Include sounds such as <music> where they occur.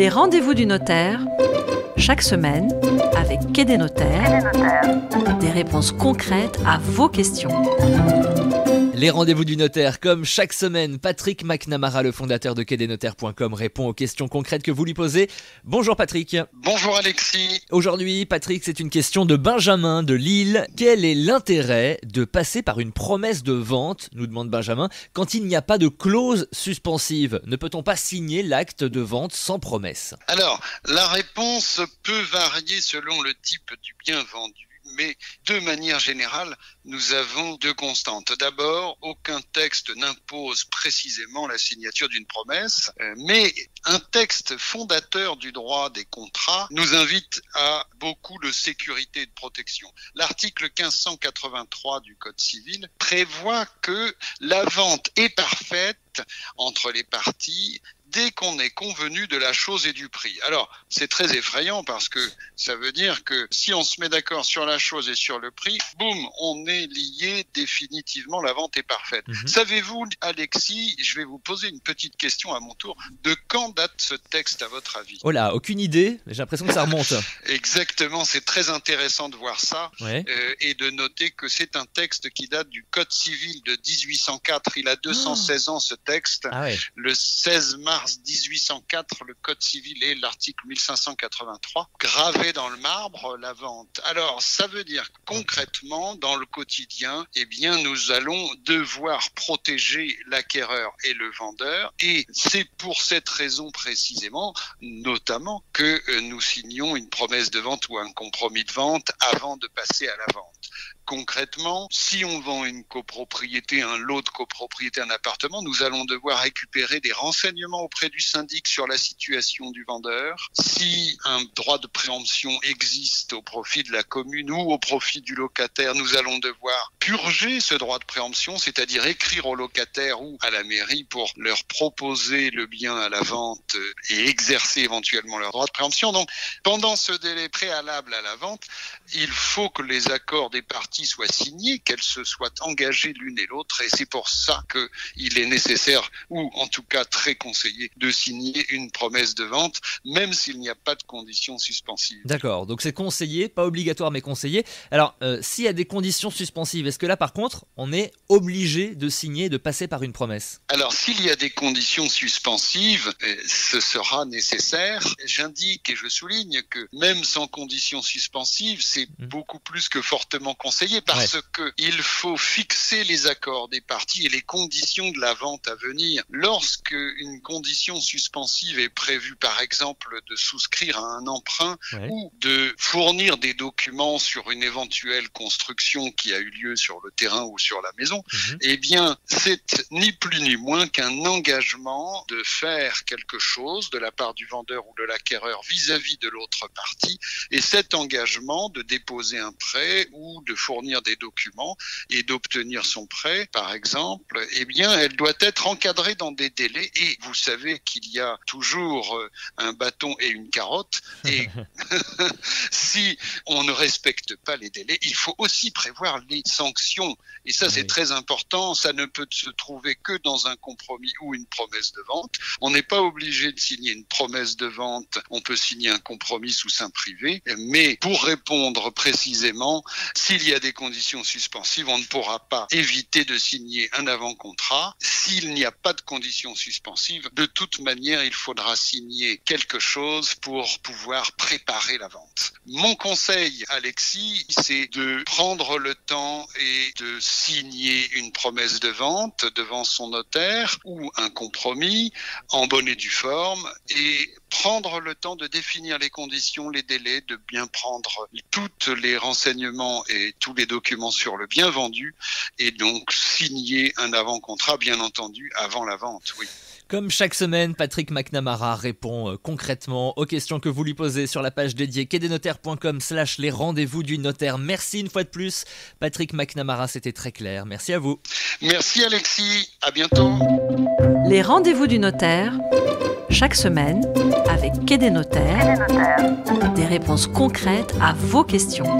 Les rendez-vous du notaire, chaque semaine, avec Quai des notaires, des réponses concrètes à vos questions. Les rendez-vous du notaire, comme chaque semaine, Patrick McNamara, le fondateur de quai-des-notaires.com, répond aux questions concrètes que vous lui posez. Bonjour Patrick. Bonjour Alexis. Aujourd'hui, Patrick, c'est une question de Benjamin de Lille. Quel est l'intérêt de passer par une promesse de vente, nous demande Benjamin, quand il n'y a pas de clause suspensive? Ne peut-on pas signer l'acte de vente sans promesse? Alors, la réponse peut varier selon le type du bien vendu mais de manière générale, nous avons deux constantes. D'abord, aucun texte n'impose précisément la signature d'une promesse, euh, mais un texte fondateur du droit des contrats nous invite à beaucoup de sécurité et de protection. L'article 1583 du Code civil prévoit que la vente est parfaite entre les parties dès qu'on est convenu de la chose et du prix. Alors, c'est très effrayant parce que ça veut dire que si on se met d'accord sur la chose et sur le prix, boum, on est lié définitivement, la vente est parfaite. Mhm. Savez-vous, Alexis, je vais vous poser une petite question à mon tour, de quand date ce texte à votre avis? Oh là, aucune idée, j'ai l'impression que ça remonte. <laughs> Exactement, c'est très intéressant de voir ça euh, et de noter que c'est un texte qui date du Code civil de 1804, il a 216 ans ce texte, ah le 16 mars 1804, le Code civil et l'article 1583 gravé dans le marbre la vente. Alors, ça veut dire concrètement, dans le quotidien, eh bien, nous allons devoir protéger l'acquéreur et le vendeur. Et c'est pour cette raison précisément, notamment, que euh, nous signons une promesse de vente ou un compromis de vente avant de passer à la vente. Concrètement, si on vend une copropriété, un lot de copropriété, un appartement, nous allons devoir récupérer des renseignements auprès du syndic sur la situation du vendeur. Si un droit de préemption existe au profit de la commune ou au profit du locataire, nous allons devoir purger ce droit de préemption, c'est-à-dire écrire au locataire ou à la mairie pour leur proposer le bien à la vente et exercer éventuellement leur droit de préemption. Donc, pendant ce délai préalable à la vente, il faut que les accords des parties soient signées, qu'elles se soient engagées l'une et l'autre, et c'est pour ça qu'il est nécessaire, ou en tout cas très conseillé, de signer une promesse de vente, même s'il n'y a pas de conditions suspensives. D'accord, donc c'est conseillé, pas obligatoire mais conseillé. Alors, euh, s'il y a des conditions suspensives, est-ce que là par contre, on est obligé de signer, de passer par une promesse Alors, s'il y a des conditions suspensives, euh, ce sera nécessaire. J'indique et je souligne que même sans conditions suspensives, c'est mmh. beaucoup plus que fortement conseillé parce que il faut fixer les accords des parties et les conditions de la vente à venir. Lorsque une condition suspensive est prévue, par exemple, de souscrire à un emprunt ou de fournir des documents sur une éventuelle construction qui a eu lieu sur le terrain ou sur la maison, mhm. eh bien, c'est ni plus ni moins qu'un engagement de faire quelque chose de la part du vendeur ou de l'acquéreur vis-à-vis de l'autre partie. Et cet engagement de déposer un prêt ou de fournir des documents et d'obtenir son prêt, par exemple, eh bien, elle doit être encadrée dans des délais. Et vous savez qu'il y a toujours euh, un bâton et une carotte. Et <laughs> <laughs> si on ne respecte pas les délais, il faut aussi prévoir les sanctions. Et ça, c'est très important. Ça ne peut se trouver que dans un compromis ou une promesse de vente. On n'est pas obligé de signer une promesse de vente. On peut signer un compromis sous sein privé. Mais pour répondre précisément, s'il y a des conditions suspensives, on ne pourra pas éviter de signer un avant-contrat. S'il n'y a pas de conditions suspensives, de toute manière, il faudra signer quelque chose pour pouvoir préparer la vente. Mon conseil, Alexis, c'est de prendre le temps et de signer une promesse de vente devant son notaire ou un compromis en bonne et due forme et prendre le temps de définir les conditions, les délais, de bien prendre tous les renseignements et tous les documents sur le bien vendu et donc signer un avant-contrat, bien entendu, avant la vente, oui. Comme chaque semaine, Patrick McNamara répond euh, concrètement aux questions que vous lui posez sur la page dédiée quai-des-notaires.com slash les rendez-vous du notaire. Merci une fois de plus. Patrick McNamara, c'était très clair. Merci à vous. Merci Alexis. À bientôt. Les rendez-vous du notaire, chaque semaine, avec Quai des notaires, des réponses concrètes à vos questions.